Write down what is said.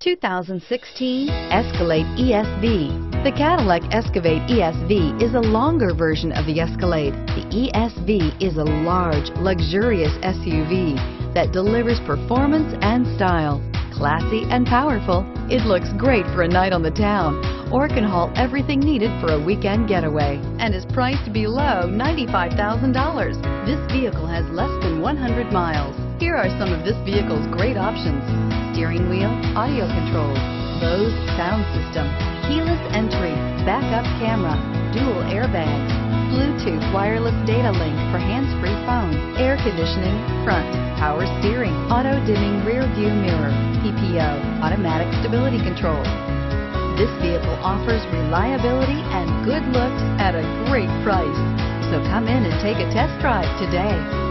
2016 Escalade ESV. The Cadillac Escalade ESV is a longer version of the Escalade. The ESV is a large, luxurious SUV that delivers performance and style. Classy and powerful, it looks great for a night on the town or can haul everything needed for a weekend getaway and is priced below $95,000. This vehicle has less than 100 miles. Here are some of this vehicle's great options. Steering wheel, audio controls, Bose sound system, keyless entry, backup camera, dual airbags, Bluetooth wireless data link for hands-free phone, air conditioning, front, power steering, auto dimming rear view mirror, PPO, automatic stability control. This vehicle offers reliability and good looks at a great price. So come in and take a test drive today.